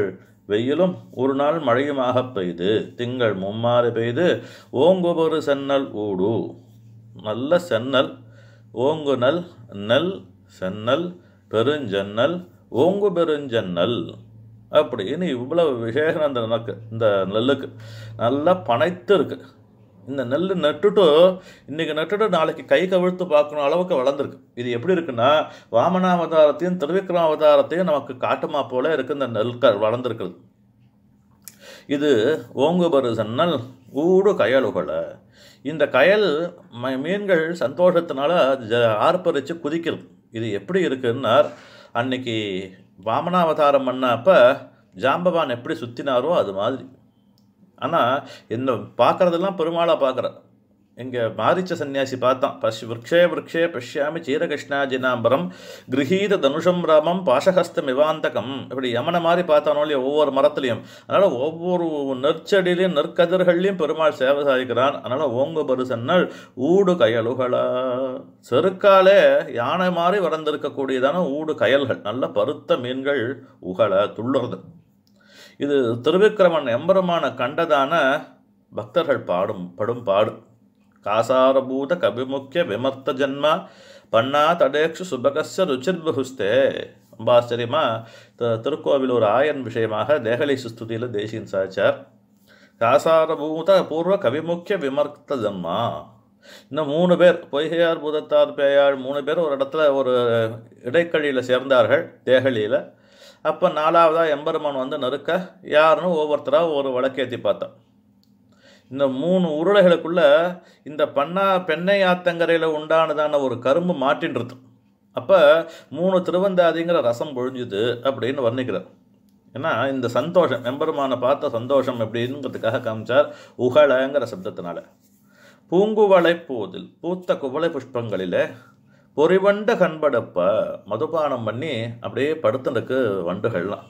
வெயிலும் ஒரு நாள் மழையுமாக பெய்து திங்கள் மும்மாறு பெய்து ஓங்குபொரு சென்னல் ஊடு. நல்ல சென்னல் ஓங்குநல் நெல் சென்னல் பெருஞ்சன்னல் ஓங்கு பெருஞ்சன்னல் அப்படின்னு இவ்வளவு விசேஷம் அந்த நெல்லுக்கு இந்த நெல்லுக்கு. நல்லா பனைத்து இருக்குது இந்த நெல் நட்டுட்டு இன்னைக்கு நட்டுட்டு நாளைக்கு கை கவிழ்த்து பார்க்கணும் அளவுக்கு வளர்ந்துருக்கு. இது எப்படி இருக்குன்னா வாமனாவதாரத்தையும் திருவிக்ரம அவதாரத்தையும் நமக்கு காட்டுமா போல இருக்கு இந்த நெல் க வளர்ந்துருக்குது இது ஓங்குபரு சன்னல் ஊடு கயலுகளை இந்த கயல் ம மீன்கள் சந்தோஷத்தினால ஜ ஆர்ப்பரித்து குதிக்கிறது. இது எப்படி இருக்குன்னார் அன்னைக்கு வாமனாவதாரம் பண்ணப்ப ஜாம்பவான் எப்படி சுற்றினாரோ அது மாதிரி. ஆனால் என்ன பார்க்குறதெல்லாம் பெருமாளாக பார்க்குற இங்கே மாரிச்ச சன்னியாசி பார்த்தான். பஷ் விரக்ஷே விரக்ஷே பஷ்யாமி சீரகிருஷ்ணா ஜினாம்பரம் கிரகீத தனுஷம் ராமம் பாஷஹஸ்தம் இவாந்தகம் இப்படி யமனை மாதிரி பார்த்தானோ இல்லையா ஒவ்வொரு மரத்துலையும். அதனால் ஒவ்வொரு நெற்செடியிலையும் நெற்கதிர்கள்லையும் பெருமாள் சேவை சாதிக்கிறான் அதனால் ஓங்கு பருசன்னல் ஊடு கயலுகளா. செருக்காலே யானை மாதிரி வளர்ந்திருக்கக்கூடியதான ஊடு கயல்கள். நல்ல பருத்த மீன்கள் உகள துள்ளுறது. இது திருவிக்கிரமன் எம்பெருமான கண்டதான பக்தர்கள் பாடும் படும் பாடு. காசாரபூத கபிமுக்கிய விமர்த்த ஜன்மா பண்ணா தடேக்ஷு சுபகச ருச்சிர்பகுஸ்தே. ரொம்ப ஆச்சரியமா த- திருக்கோவில் ஒரு ஆயன் விஷயமாக தேகலை சுஸ்துதியில் தேசியன் சாச்சார் காசாரபூத பூர்வ கவிமுக்கிய விமர்த்த ஜன்மா. இன்னும் மூணு பேர் பொய்கையார் பூதத்தார் பேயாள் மூணு பேர் ஒரு இடத்துல ஒரு இடைக்கழியில் சேர்ந்தார்கள் தேகலியில். அப்போ நாலாவதாக எம்பெருமான் வந்து நறுக்க யாருன்னு ஒவ்வொருத்தராக ஒரு வழக்கேற்றி பார்த்தான். இந்த மூணு உருளைகளுக்குள்ள இந்த பண்ணா பெண்ணை ஆத்தங்கரையில் உண்டானதான ஒரு கரும்பு மாட்டின்றது அப்போ மூணு திருவந்தாதிங்கிற ரசம் பொழிஞ்சுது அப்படின்னு வர்ணிக்கிறார். ஏன்னா இந்த சந்தோஷம் எம்பெருமானை பார்த்த சந்தோஷம் எப்படிங்கிறதுக்காக காமிச்சார் உகழங்கிற சப்தத்தினால. பூங்குவளை போதில் பூத்த குவளை புஷ்பங்களிலே பொறிவண்ட கண்படப்ப மதுபானம் பண்ணி அப்படியே படுத்துனுக்கு வண்டுகள்லாம்.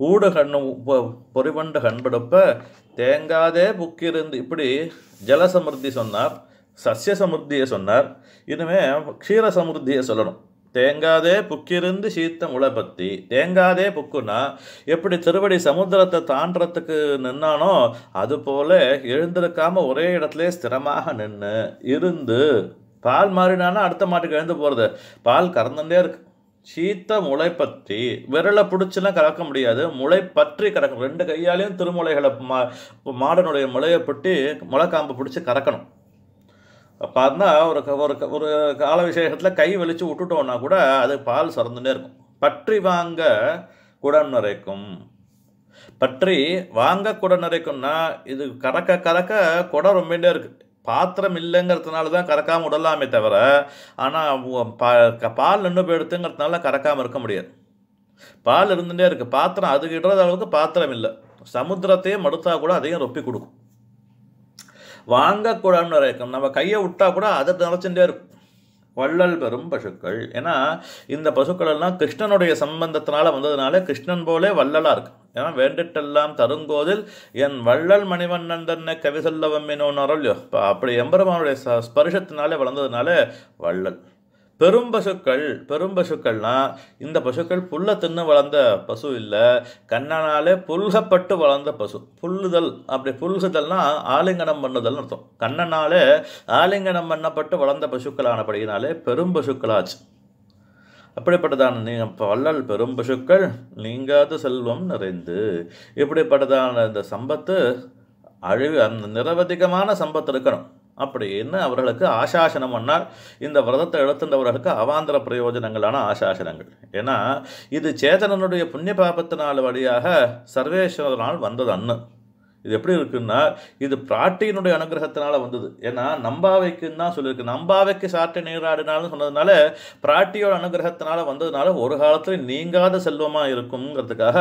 ஊடு கண்ணு பொ- பொறிவண்ட கண்படப்ப தேங்காதே புக்கிருந்து இப்படி ஜலசமிருத்தி சொன்னார் சஸ்ய சமிருத்தியை சொன்னார். இனிமே க்ஷீர சமிருத்தியை சொல்லணும். தேங்காதே புக்கிருந்து சீத்தம் உளபத்தி தேங்காதே புக்குனா எப்படி திருவடி சமுத்திரத்தை தாண்டறதுக்கு நின்னானோ அதுபோல எழுந்திருக்காம ஒரே இடத்துல ஸ்திரமாக நின்று இருந்து பால் மாறினானா அடுத்த மாட்டுக்கு எழுந்து போகிறது பால் கறந்துட்டே இருக்கு. சீத்த முளை பற்றி விரலை பிடிச்செல்லாம் கறக்க முடியாது. முளை பற்றி கறக்கணும். ரெண்டு கையாலையும் திருமுளைகளை மா மாடனுடைய முளையை பட்டி முளைக்காம்பை பிடிச்சி கறக்கணும். பார்த்தா ஒரு க- ஒரு ஒரு கால விசேஷத்தில் கை வெளிச்சு விட்டுட்டோம்னா கூட அது பால் சறந்துட்டே இருக்கும். பற்றி வாங்க குடம் நிறைக்கும் பற்றி வாங்க குடம் நிறைக்கும்னா இது கறக்க கறக்க குடம் ரொம்பிட்டே இருக்குது பாத்திரம் இல்லைங்கிறதுனால தான் கறக்காமல் விடலாமே தவிர ஆனால் பா பால் நின்று போயிடுத்துங்கிறதுனால கறக்காமல் இருக்க முடியாது. பால் இருந்துகிட்டே இருக்குது பாத்திரம் அதுக்கு இடுறது அளவுக்கு பாத்திரம் இல்லை. சமுத்திரத்தையே மடுத்தா கூட அதையும் ரொப்பி கொடுக்கும். வாங்கக்கூடாதுன்னு இருக்கும் நம்ம கையை விட்டால் கூட அதை நினச்சிட்டே இருக்கும். வள்ளல் பெறும் பசுக்கள். ஏன்னா இந்த பசுக்கள் எல்லாம் கிருஷ்ணனுடைய சம்பந்தத்தினால வந்ததுனால கிருஷ்ணன் போலே வள்ளலாக இருக்கு. ஏன்னா வேண்டிட்டெல்லாம் தருங்கோதில் என் வள்ளல் மணிவண்ணன் தன்னை கவி சொல்லவம்மினோன்னு இல்லையோ இப்போ அப்படி எம்பெருமானுடைய ஸ்பர்ஷத்தினாலே வளர்ந்ததுனால வள்ளல். பெரும் பசுக்கள் பெரும் இந்த பசுக்கள் புல்லை தின்னு வளர்ந்த பசு இல்லை. கண்ணனாலே புல்கப்பட்டு வளர்ந்த பசு. புல்லுதல் அப்படி புல்குதல்னால் ஆலிங்கனம் பண்ணுதல்னு அர்த்தம். கண்ணனாலே ஆலிங்கனம் பண்ணப்பட்டு வளர்ந்த பசுக்களானபடியினாலே பெரும் பசுக்களாச்சு. அப்படிப்பட்டதான நீ வள்ளல் பெரும் பசுக்கள் நீங்காத செல்வம் நிறைந்து. இப்படிப்பட்டதான இந்த சம்பத்து அழிவு அந்த நிரவதிகமான சம்பத்து இருக்கணும். அப்படின்னு அவர்களுக்கு ஆசாசனம் பண்ணால் இந்த விரதத்தை எடுத்துட்டவர்களுக்கு அவாந்தர பிரயோஜனங்களான ஆசாசனங்கள். ஏன்னா இது சேதனனுடைய புண்ணிய பாபத்தினால் வழியாக சர்வேஸ்வரனால் வந்தது அன்னு இது எப்படி இருக்குன்னா இது பிராட்டியினுடைய அனுகிரகத்தினால வந்தது. ஏன்னா நம்பாவைக்குன்னு தான் சொல்லியிருக்கு. நம்பாவைக்கு சாட்டை நீராடினாலும் சொன்னதுனால பிராட்டியோட அனுகிரகத்தினால வந்ததுனால ஒரு காலத்தில் நீங்காத செல்வமாக இருக்குங்கிறதுக்காக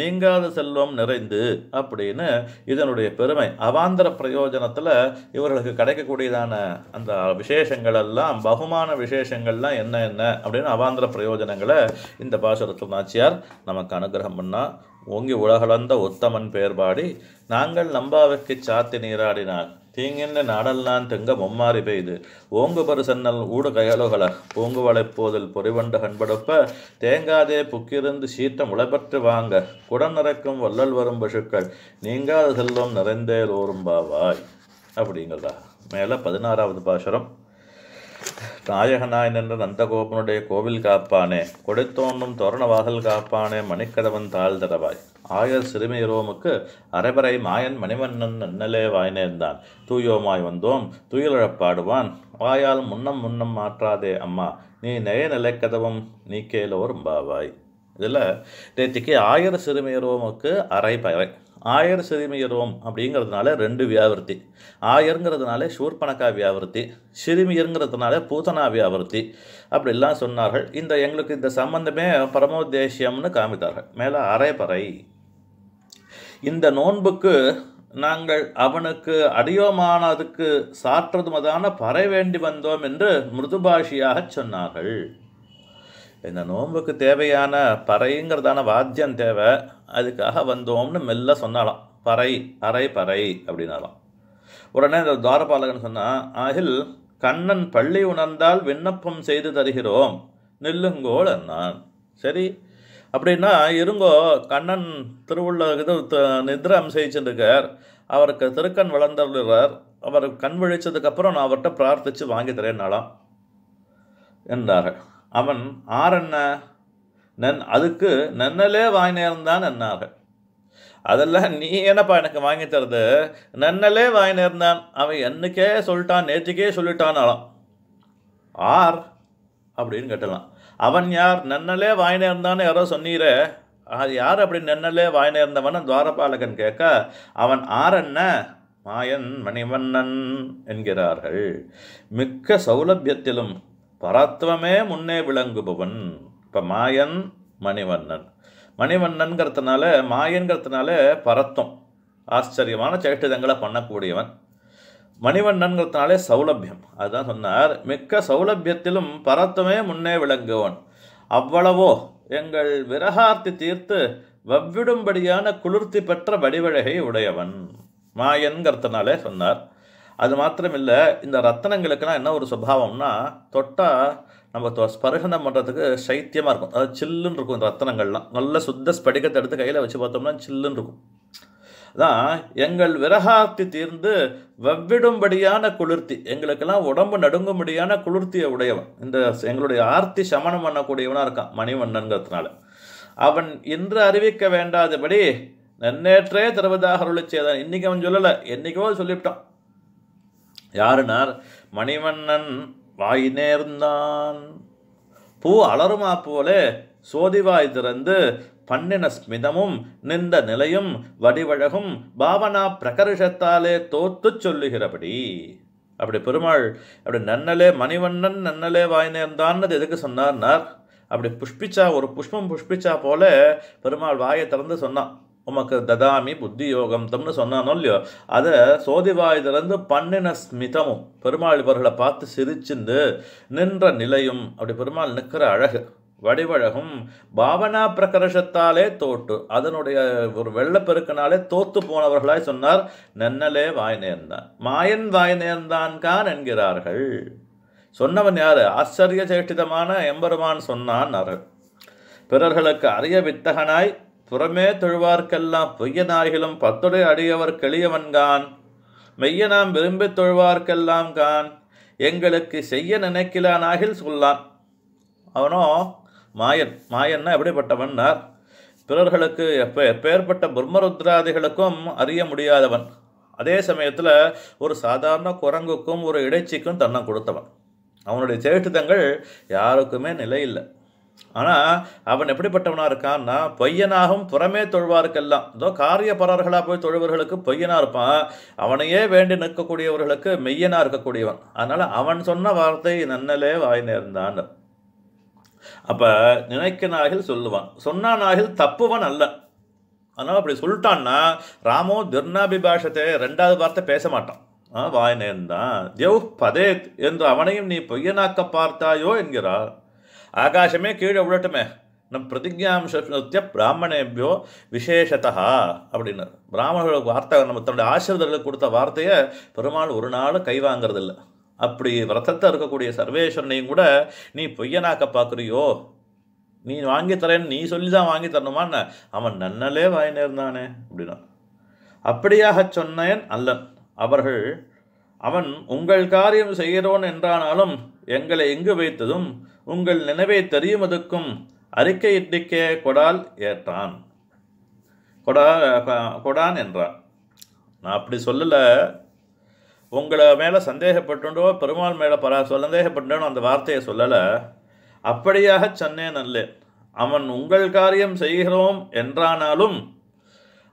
நீங்காத செல்வம் நிறைந்து அப்படின்னு இதனுடைய பெருமை. அவாந்தர பிரயோஜனத்தில் இவர்களுக்கு கிடைக்கக்கூடியதான அந்த விசேஷங்கள் எல்லாம் பகுமான விசேஷங்கள்லாம் என்ன என்ன அப்படின்னு அவாந்தர பிரயோஜனங்களை இந்த பாசுரத்தில் நாச்சியார் நமக்கு அனுகிரகம் பண்ணால் ஓங்கி உலகளந்த உத்தமன் பெயர் பாடி நாங்கள் நம்பாவிற்கு சாத்தி நீராடினார். தீங்கின்ற நாடெல்லாம் தெங்க மும்மாறி பெய்து. ஓங்கு பருசன்னல் ஊடு கையலுகல பூங்கு வளைப்போதில் பொறிவண்டு கண்படுப்ப தேங்காதே புக்கிருந்து சீற்றம் உழைப்பற்று வாங்க குடன் நிறக்கும் வள்ளல் வரும் பசுக்கள் நீங்காத செல்வம் நிறைந்தேல் ஓரும்பாவாய் அப்படிங்கிறதா. மேலே பதினாறாவது பாசுரம். நாயகனாய் நின்ற நந்தகோபனுடைய கோவில் காப்பானே கொடைத்தோன்றும் தோரண வாசல் காப்பானே மணிக்கதவன் தாழ் தரவாய் ஆயர் சிறுமியரோமுக்கு அரைபறை மாயன் மணிவண்ணன் நன்னலே வாய்நேர்ந்தான் தூயோமாய் வந்தோம் துயிலழப்பாடுவான் வாயால் முன்னம் முன்னம் மாற்றாதே அம்மா நீ நெய நிலைக்கதவம் நீக்கேலோர் பாவாய். இதில் நேற்றுக்கு ஆயர் சிறுமியரோமுக்கு அரை பறை. ஆயர் சிறுமியர்வம் அப்படிங்கிறதுனால ரெண்டு வியாவிருத்தி. ஆயருங்கிறதுனால சூர்பனக்கா வியாவிருத்தி சிறுமியருங்கிறதுனால பூதனா வியாவிருத்தி அப்படிலாம் சொன்னார்கள். இந்த எங்களுக்கு இந்த சம்பந்தமே பரமோத்தேசியம்னு காமித்தார்கள். மேலே அரைபறை. இந்த நோன்புக்கு நாங்கள் அவனுக்கு அடியோமானதுக்கு சாற்றதுமதான பறை வேண்டி வந்தோம் என்று மிருதுபாஷியாக சொன்னார்கள். இந்த நோன்புக்கு தேவையான பறைங்கிறதான வாத்தியம் தேவை அதுக்காக வந்தோம்னு மெல்ல சொன்னாலாம் பறை அறை பறை அப்படின்னாலாம் உடனே இந்த துவாரபாலகன் சொன்னான் ஆகில் கண்ணன் பள்ளி உணர்ந்தால் விண்ணப்பம் செய்து தருகிறோம். நில்லுங்கோள் என்னான் சரி அப்படின்னா இருங்கோ கண்ணன் திருவுள்ள இது த- நித்ரம் அவருக்கு திருக்கண் வளர்ந்துள்ளார் அவர் கண் விழிச்சதுக்கப்புறம் நான் அவர்கிட்ட பிரார்த்திச்சு வாங்கி தரேன்னாலாம் என்றார்கள். அவன் ஆரென்ன நன் அதுக்கு நன்னலே வாய் நேர்ந்தான் என்னார்கள் அதெல்லாம் நீ என்னப்பா எனக்கு வாங்கி தருது? நன்னலே வாய் நேர்ந்தான். அவன் என்னைக்கே சொல்லிட்டான் நேற்றுக்கே சொல்லிட்டானாலாம் ஆர் அப்படின்னு கேட்டலாம். அவன் யார்? நன்னலே வாய் நேர்ந்தான்னு யாரோ சொன்னீரே. அது யார் அப்படி நன்னலே வாய் நேர்ந்தவன் துவாரபாலகன் கேட்க அவன் ஆரென்ன மாயன் மணிவண்ணன் என்கிறார்கள். மிக்க சௌலபியத்திலும் பரத்வமே முன்னே விளங்குபவன். இப்போ மாயன் மணிவண்ணன். மணிவண்ணன்கிறதுனால மாயன்கிறதுனால பரத்தம் ஆச்சரியமான சேட்டிதங்களை பண்ணக்கூடியவன். மணிவண்ணன்கிறதுனாலே சௌலபியம். அதுதான் சொன்னார். மிக்க சௌலபியத்திலும் பரத்துமே முன்னே விளங்குவன் அவ்வளவோ எங்கள் விரகார்த்தி தீர்த்து வவ்விடும்படியான குளிர்த்தி பெற்ற வடிவழகை உடையவன். மாயன்கிறதுனாலே சொன்னார். அது மாத்திரமில்லை இந்த ரத்தனங்களுக்கெல்லாம் என்ன ஒரு சுபாவம்னா தொட்டால் நம்ம தொ- ஸ்பர்சனம் பண்ணுறதுக்கு சைத்தியமாக இருக்கும். அதாவது சில்லுன்னு இருக்கும் இந்த ரத்தனங்கள்லாம். நல்ல சுத்த ஸ்படிகத்தை எடுத்து கையில் வச்சு பார்த்தோம்னா சில்லுன்னு இருக்கும். அதான் எங்கள் விரகார்த்தி தீர்ந்து வெவ்விடும்படியான குளிர்த்தி. எங்களுக்கெல்லாம் உடம்பு நடுங்கும்படியான குளிர்த்தியை உடையவன். இந்த எங்களுடைய ஆர்த்தி சமணம் பண்ணக்கூடியவனாக இருக்கான் மணிவண்ணன்கிறதுனால. அவன் இன்று அறிவிக்க வேண்டாதபடி நன்னேற்றே தருவதாக அருளச் செய்தான். இன்னைக்கு அவன் சொல்லலை. என்னைக்கோ சொல்லிவிட்டான். யாருனார்? மணிவண்ணன் வாய் நேர்ந்தான். பூ அலருமா போலே சோதிவாய் திறந்து பண்ணின ஸ்மிதமும் நின்ற நிலையும் வடிவழகும் பாவனா பிரகர்ஷத்தாலே தோத்துச் சொல்லுகிறபடி. அப்படி பெருமாள் அப்படி நன்னலே மணிவண்ணன் நன்னலே வாய் நேர்ந்தான்னு எதுக்கு சொன்னார்னார்? அப்படி புஷ்பிச்சா ஒரு புஷ்பம் புஷ்பிச்சா போல பெருமாள் வாயை திறந்து சொன்னான். உமக்கு ததாமி புத்தி யோகம் தம்னு சொன்னானோ இல்லையோ? அதை சோதிவாயுதிலிருந்து பண்ணின ஸ்மிதமும் பெருமாள் இவர்களை பார்த்து சிரிச்சிருந்து நின்ற நிலையும் அப்படி பெருமாள் நிற்கிற அழகு. வடிவழகும் பாவனா பிரகர்ஷத்தாலே தோட்டு அதனுடைய ஒரு வெள்ளப்பெருக்கினாலே தோத்து போனவர்களாய் சொன்னார் நன்னலே வாய் நேர்ந்தான். மாயன் வாய் நேர்ந்தான்கான் என்கிறார்கள். சொன்னவன் யாரு? ஆச்சரிய சேஷ்டிதமான எம்பெருமான் சொன்னான் அருள். பிறர்களுக்கு அரிய வித்தகனாய் புறமே தொழுவார்க்கெல்லாம் பொய்யனாகிலும் பத்துடை அடியவர் கெளியவன்கான் மெய்யனாம் விரும்பித் தொழுவார்க்கெல்லாம் கான். எங்களுக்கு செய்ய நினைக்கலானாகில் சொல்லான். அவனோ மாயன் மாயன்னா எப்படிப்பட்டவன்னார்? பிறர்களுக்கு எப்ப எப்பேற்பட்ட பிரம்மருத்ராதிகளுக்கும் அறிய முடியாதவன். அதே சமயத்தில் ஒரு சாதாரண குரங்குக்கும் ஒரு இடைச்சிக்கும் தன்னை கொடுத்தவன். அவனுடைய சேஷ்டிதங்கள் யாருக்குமே நிலை இல்லை ஆனால் அவன் எப்படிப்பட்டவனாக இருக்கான்னா பொய்யனாகவும் புறமே தொழுவாருக்கெல்லாம். இதோ காரியப்பரர்களாக போய் தொழுவர்களுக்கு பொய்யனாக இருப்பான். அவனையே வேண்டி நிற்கக்கூடியவர்களுக்கு மெய்யனாக இருக்கக்கூடியவன். அதனால் அவன் சொன்ன வார்த்தை நன்னலே வாய் நேர்ந்தான் அப்போ நினைக்கனாகில் சொல்லுவான். சொன்னானாகில் தப்புவன் அல்ல. அதனால் அப்படி சொல்லிட்டான்னா ராமோ துர்ணாபிபாஷத்தை ரெண்டாவது வார்த்தை பேச மாட்டான். வாய் நேர்ந்தான். தேவ் பதேத் என்று அவனையும் நீ பொய்யனாக்க பார்த்தாயோ என்கிறார். ஆகாசமே கீழே விழட்டுமே நம் பிரதிஜாம் சத்ய பிராமணேபியோ விசேஷதா அப்படின்னார். பிராமணர்களுக்கு வார்த்தை நம்ம தன்னுடைய ஆசிரியர்களுக்கு கொடுத்த வார்த்தையை பெருமாள் ஒரு நாள் கை வாங்குறதில்ல. அப்படி விரதத்தை இருக்கக்கூடிய சர்வேஸ்வரனையும் கூட நீ பொய்யனாக்க பார்க்குறியோ நீ வாங்கி தரேன்னு நீ சொல்லி தான் வாங்கி தரணுமான்னு? அவன் நன்னலே வாய் நேர்ந்தானே அப்படின்னா அப்படியாக சொன்னேன் அல்லன். அவர்கள் அவன் உங்கள் காரியம் செய்கிறோன் என்றானாலும் எங்களை எங்கு வைத்ததும் உங்கள் நினைவை தெரியுமதுக்கும் அறிக்கையிட்டிக்க கொடால் ஏற்றான். கொடா கொடான் என்றான் நான் அப்படி சொல்லலை. உங்களை மேலே சந்தேகப்பட்டுண்டோ பெருமாள் மேலே பரா சந்தேகப்பட்டோன்னு அந்த வார்த்தையை சொல்லலை. அப்படியாக சொன்னேன் அல்ல. அவன் உங்கள் காரியம் செய்கிறோம் என்றானாலும்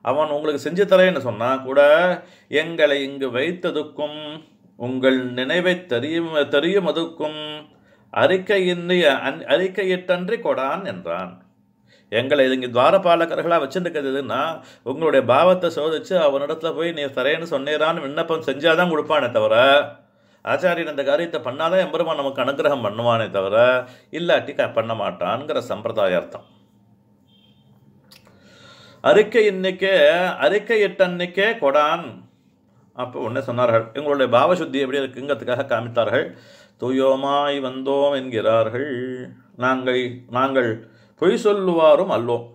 அவன் உங்களுக்கு செஞ்சு தரேன்னு சொன்னால் கூட எங்களை இங்கு வைத்ததுக்கும் உங்கள் நினைவை தெரியும் தெரியும் அதுக்கும் அறிக்கையின்றி அந் அறிக்கையிட்டன்றி கொடான் என்றான். எங்களை இங்கே துவாரபாலகர்களாக வச்சுருக்கிறதுன்னா உங்களுடைய பாவத்தை சோதிச்சு அவனிடத்துல போய் நீ தரேன்னு சொன்னீரான்னு விண்ணப்பம் செஞ்சாதான் கொடுப்பானே தவிர ஆச்சாரியன் இந்த காரியத்தை பண்ணாதான் எம்பெருமான் நமக்கு அனுகிரகம் பண்ணுவானே தவிர இல்லாட்டி க- பண்ண மாட்டான்ங்கிற சம்பிரதாய அர்த்தம் அறிக்கை இன்னைக்கே அறிக்கையிட்டன்னைக்கே கொடான். அப்போ ஒன்று சொன்னார்கள் எங்களுடைய பாவசுத்தி எப்படி இருக்குங்கிறதுக்காக காமித்தார்கள். தூயோமாய் வந்தோம் என்கிறார்கள். நாங்கள் நாங்கள் பொய் சொல்லுவாரும் அல்லோம்.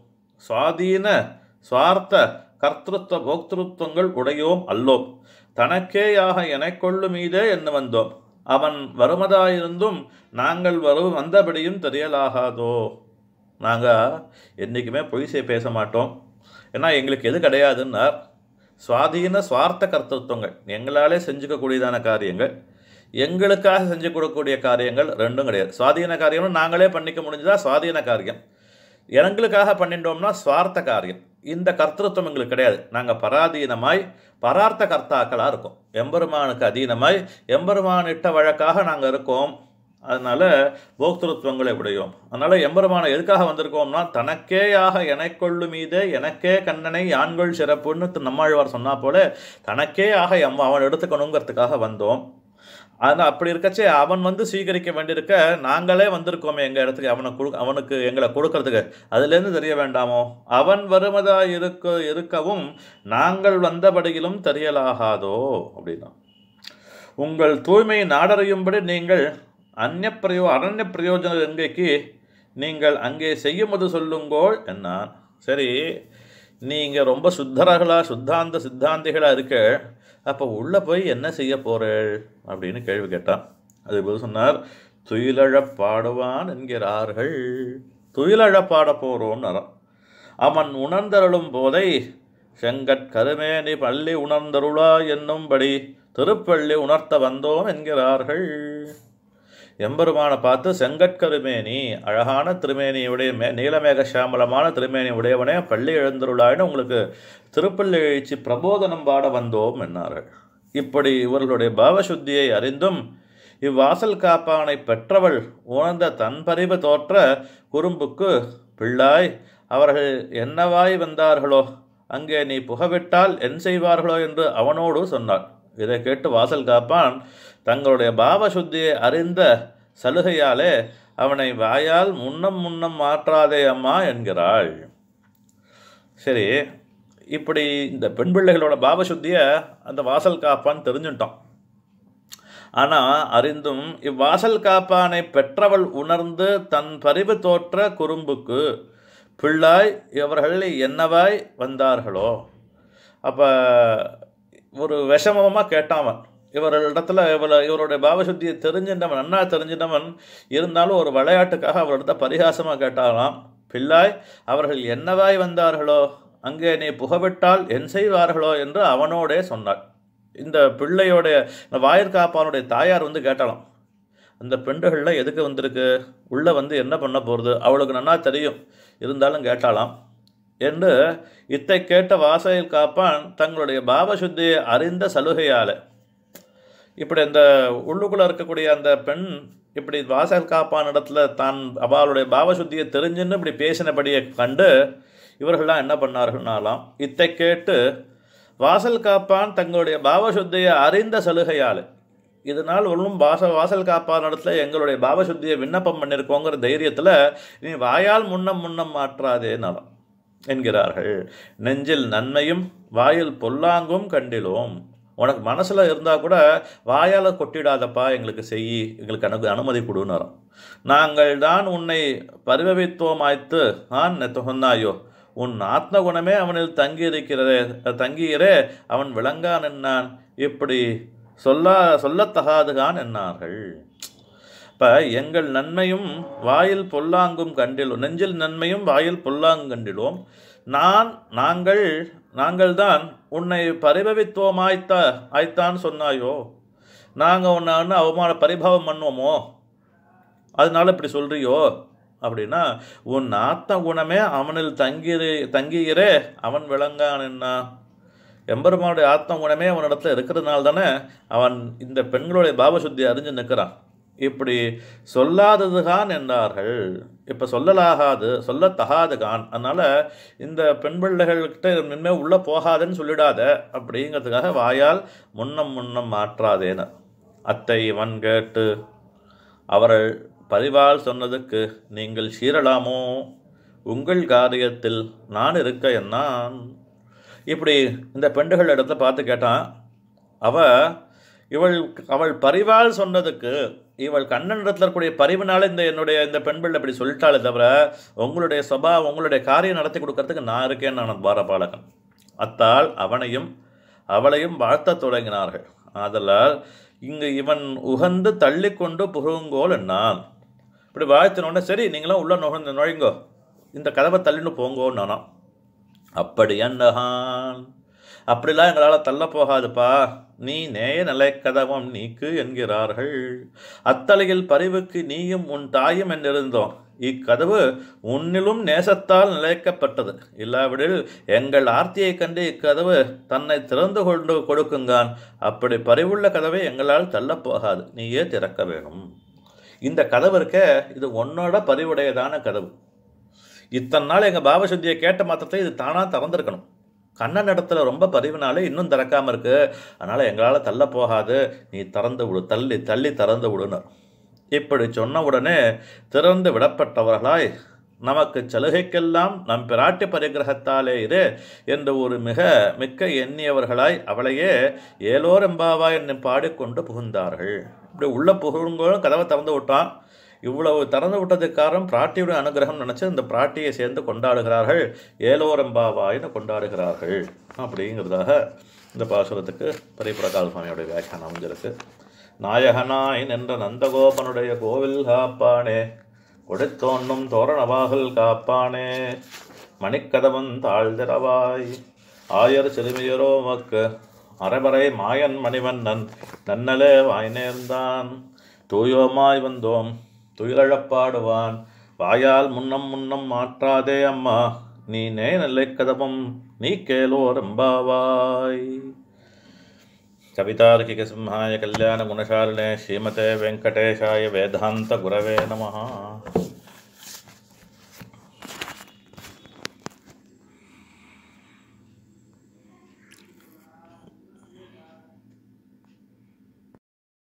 சுவாதீன சுவார்த்த கர்த்திருத்த போக்திருத்தங்கள் உடையோம் அல்லோம். தனக்கேயாக எனக்கொள்ளு மீதே என்ன வந்தோம். அவன் வருமதாயிருந்தும் நாங்கள் வரு வந்தபடியும் தெரியலாகாதோ? நாங்கள் என்றைக்குமே பொய் பேச மாட்டோம். ஏன்னா எங்களுக்கு எது கிடையாதுன்னார். சுவாதீன சுவார்த்த கர்த்தத்துவங்கள் எங்களாலே செஞ்சுக்கக்கூடியதான காரியங்கள். எங்களுக்காக செஞ்சு கொடுக்கக்கூடிய காரியங்கள் ரெண்டும் கிடையாது. சுவாதீன காரியம்னு நாங்களே பண்ணிக்க முடிஞ்சதா? சுவாதீன காரியம். எங்களுக்காக பண்ணிட்டோம்னா சுவார்த்த காரியம். இந்த கர்த்தத்துவம் எங்களுக்கு கிடையாது. நாங்கள் பராதீனமாய் பரார்த்த கர்த்தாக்களாக இருக்கோம். எம்பெருமானுக்கு அதீனமாய் எம்பெருமான் இட்ட வழக்காக நாங்கள் இருக்கோம். அதனால் போக்திருத்துவங்களை உடையோம். அதனால் எம்பெருமானை எதுக்காக வந்திருக்கோம்னா தனக்கேயாக எனக்கொள்ளு மீதே எனக்கே கண்ணனை யான்கொள் சிறப்புன்னு நம்மாழ்வார் சொன்னா போல தனக்கே ஆக எம் அவன் எடுத்துக்கணுங்கிறதுக்காக வந்தோம். ஆனால் அப்படி இருக்கச்சே அவன் வந்து சீகரிக்க வேண்டியிருக்க நாங்களே வந்திருக்கோமே எங்கள் இடத்துக்கு அவனை கொடு அவனுக்கு எங்களை கொடுக்கறதுக்கு. அதுலேருந்து தெரிய வேண்டாமோ? அவன் வருவதாக இருக்க இருக்கவும் நாங்கள் வந்தபடியிலும் தெரியலாகாதோ? அப்படின்னா. உங்கள் தூய்மையை நாடறியும்படி நீங்கள் அந்நிய பிரயோ அரண்ய பிரயோஜன எங்கைக்கு நீங்கள் அங்கே செய்யும்போது சொல்லுங்கோள் என்னான். சரி நீங்கள் ரொம்ப சுத்தரகளா சுத்தாந்த சித்தாந்திகளாக இருக்க அப்போ உள்ளே போய் என்ன செய்ய போகிறேள் அப்படின்னு கேள்வி கேட்டான். அது பதில் சொன்னார் துயிலழப் பாடுவான் என்கிறார்கள். துயிலழப் பாட போகிறோன்னு அவன் உணர்ந்தருளும் போதை செங்கட் கருமேனி பள்ளி உணர்ந்தருளா என்னும்படி திருப்பள்ளி உணர்த்த வந்தோம் என்கிறார்கள். எம்பெருமானை பார்த்து செங்கட்கருமேனி அழகான திருமேனியுடைய மே நீலமேக சாமலமான திருமேனி உடையவனே பள்ளி எழுந்தருளாயின்னு உங்களுக்கு திருப்பள்ளி எழுச்சி பிரபோதனம் பாட வந்தோம் என்னார்கள். இப்படி இவர்களுடைய பாவசுத்தியை அறிந்தும் இவ்வாசல் காப்பானை பெற்றவள் உணர்ந்த தன்பறிவு தோற்ற குறும்புக்கு பிள்ளாய் அவர்கள் என்னவாய் வந்தார்களோ அங்கே நீ புகவிட்டால் என் செய்வார்களோ என்று அவனோடு சொன்னாள். இதை கேட்டு வாசல் காப்பான் தங்களுடைய பாவசுத்தியை அறிந்த சலுகையாலே அவனை வாயால் முன்னம் முன்னம் மாற்றாதே அம்மா என்கிறாள். சரி இப்படி இந்த பெண் பிள்ளைகளோட பாவசுத்தியை அந்த வாசல் காப்பான் தெரிஞ்சுட்டான் ஆனால் அறிந்தும் இவ்வாசல் காப்பானை பெற்றவள் உணர்ந்து தன் பரிவு தோற்ற குறும்புக்கு பிள்ளாய் இவர்கள் என்னவாய் வந்தார்களோ? அப்போ ஒரு விஷமமாக கேட்டான் இவரிடத்துல இவள இவருடைய பாவசுத்தியை தெரிஞ்சின்றவன் நன்னா தெரிஞ்சின்றவன் இருந்தாலும் ஒரு விளையாட்டுக்காக அவரிடத்த பரிகாசமாக கேட்டாலாம் பிள்ளாய் அவர்கள் என்னவாய் வந்தார்களோ? அங்கே நீ புகவிட்டால் என் செய்வார்களோ? என்று அவனோடே சொன்னாள். இந்த பிள்ளையோடைய இந்த வாயிற்காப்பானுடைய தாயார் வந்து கேட்டாலாம் அந்த பெண்டுகளில் எதுக்கு வந்திருக்கு? உள்ளே வந்து என்ன பண்ண போகிறது அவளுக்கு நன்னா தெரியும். இருந்தாலும் கேட்டாலாம் என்று இத்தை கேட்ட வாசையில் காப்பான் தங்களுடைய பாவசுத்தியை அறிந்த சலுகையால் இப்படி அந்த உள்ளுக்குள்ளே இருக்கக்கூடிய அந்த பெண் இப்படி வாசல் காப்பான இடத்துல தான் அவளுடைய பாவசுத்தியை தெரிஞ்சுன்னு இப்படி பேசினபடியை கண்டு இவர்கள்லாம் என்ன பண்ணார்கள்னாலாம் இத்தை கேட்டு வாசல் காப்பான் தங்களுடைய பாவசுத்தியை அறிந்த சலுகையால் இதனால் ஒன்றும் வாச வாசல் காப்பான் இடத்துல எங்களுடைய பாவசுத்தியை விண்ணப்பம் பண்ணியிருக்கோங்கிற தைரியத்தில் நீ வாயால் முன்னம் முன்னம் மாற்றாதே நலம் என்கிறார்கள். நெஞ்சில் நன்மையும் வாயில் பொல்லாங்கும் கண்டிலோம். உனக்கு மனசில் இருந்தால் கூட வாயால் கொட்டிடாதப்பா எங்களுக்கு செய் எங்களுக்கு அனு அனுமதி கொடுனாராம் நாங்கள் தான் உன்னை பரிவவித்துவமாய்த்து ஆன் சொன்னாயோ உன் ஆத்ம குணமே அவனில் தங்கியிருக்கிறதே தங்கியிரே அவன் விளங்கான் என்னான்? இப்படி சொல்ல சொல்லத்தகாதுகான் என்னார்கள்? இப்போ எங்கள் நன்மையும் வாயில் பொல்லாங்கும் கண்டிலோம் நெஞ்சில் நன்மையும் வாயில் பொல்லாங்கும் கண்டிலோம். நான் நாங்கள் நாங்கள் தான் உன்னை பரிபவித்துவமாய்த்தா ஆய்த்தான்னு சொன்னாயோ? நாங்கள் உன்னை அவமான பரிபவம் பண்ணுவோமோ? அதனால இப்படி சொல்கிறியோ அப்படின்னா உன் ஆத்ம குணமே அவனில் தங்கிரு தங்கியிரே அவன் விளங்கான் என்ன எம்பெருமானுடைய ஆத்ம குணமே அவனிடத்தில் இருக்கிறதுனால தானே அவன் இந்த பெண்களுடைய பாவசுத்தி அறிஞ்சு நிற்கிறான். இப்படி சொல்லாததுகான் என்றார்கள். இப்போ சொல்லலாகாது சொல்லத்தகாது கான் அதனால் இந்த பெண் பிள்ளைகள்கிட்ட இனிமேல் உள்ளே போகாதுன்னு சொல்லிடாத. அப்படிங்கிறதுக்காக வாயால் முன்னம் முன்னம் மாற்றாதேன்னு. அத்தை இவன் கேட்டு அவர்கள் பதிவால் சொன்னதுக்கு நீங்கள் சீரலாமோ? உங்கள் காரியத்தில் நான் இருக்க என்னான்? இப்படி இந்த பெண்டுகள் இடத்துல பார்த்து கேட்டான். அவள் இவள் அவள் பரிவால் சொன்னதுக்கு இவள் கண்ணன் இடத்துல இருக்கக்கூடிய பரிவினால இந்த என்னுடைய இந்த பெண் பிள்ளை இப்படி சொல்லிட்டாலே தவிர உங்களுடைய சபா உங்களுடைய காரியம் நடத்தி கொடுக்கறதுக்கு நான் இருக்கேன் நான் துவாரபாலகன் அத்தால் அவனையும் அவளையும் வாழ்த்தத் தொடங்கினார்கள். ஆதலால் இங்கு இவன் உகந்து தள்ளிக்கொண்டு புகுங்கோல் என்னான். இப்படி வாழ்த்தினோடனே சரி நீங்களாம் உள்ள நுழைந்து நுழைங்கோ. இந்த கதவை தள்ளின்னு போங்கோன்னு நானாம். அப்படி என்னஹான் அப்படிலாம் எங்களால் தள்ள போகாதுப்பா நீ நேய நிலைக்கதவம் நீக்கு என்கிறார்கள். அத்தலையில் பரிவுக்கு நீயும் உன் தாயும் என்றிருந்தோம். இக்கதவு உன்னிலும் நேசத்தால் நிலைக்கப்பட்டது. இல்லாவிடில் எங்கள் ஆர்த்தியை கண்டு இக்கதவு தன்னை திறந்து கொண்டு கொடுக்குங்கான். அப்படி பரிவுள்ள கதவை எங்களால் தள்ளப் போகாது நீயே திறக்க வேணும். இந்த கதவு இருக்க இது உன்னோட பரிவுடையதான கதவு. இத்தனை நாள் எங்கள் பாவசுத்தியை கேட்ட மாத்திரத்தை இது தானாக திறந்திருக்கணும். கண்ணன் இடத்துல ரொம்ப பதிவுனாலே இன்னும் திறக்காமல் இருக்கு. அதனால் எங்களால் தள்ள போகாது. நீ திறந்து விடு தள்ளி தள்ளி திறந்து விடுன்னு. இப்படி சொன்ன உடனே திறந்து விடப்பட்டவர்களாய் நமக்கு சலுகைக்கெல்லாம் நம் பிராட்டி பரிகிரகத்தாலே இரு என்று ஒரு மிக மிக்க எண்ணியவர்களாய் அவளையே ஏலோரெம்பாவா என்று பாடிக்கொண்டு புகுந்தார்கள். இப்படி உள்ள புகுங்கோலும் கதவை திறந்து விட்டான். இவ்வளவு திறந்து விட்டதுக்கு காரணம் பிராட்டியுடைய அனுகிரகம் நினச்சி இந்த பிராட்டியை சேர்ந்து கொண்டாடுகிறார்கள். ஏலோரெம்பாவாயின்னு கொண்டாடுகிறார்கள். அப்படிங்கிறதாக இந்த பாசுரத்துக்கு பரிபிரகால் சுவாமியோடைய வியாக்கியானம் அமைஞ்சிருக்கு. நாயகனாய் நின்ற நந்தகோபனுடைய கோவில் காப்பானே கொடுத்தோன்னும் தோரணவாகல் காப்பானே மணிக்கதவன் தாழ்திரவாய் ஆயர் சிறுமியரோ மக்கு அரைவரை மாயன் மணிவண்ணன் நன்னலே வாய் நேர்ந்தான் தூயோமாய் வந்தோம். துயிலழப்பாடுவான். வாயால் முன்னம் முன்னம் மாற்றாதே அம்மா. நீ நே நல்லை கதபம் நீ கேலோ ரம்பாவாய் கவிதார்க்கிக சிம்ஹாய கல்யாண குணசாலினே ஸ்ரீமதே வெங்கடேஷாய வேதாந்த குரவே நமஹா.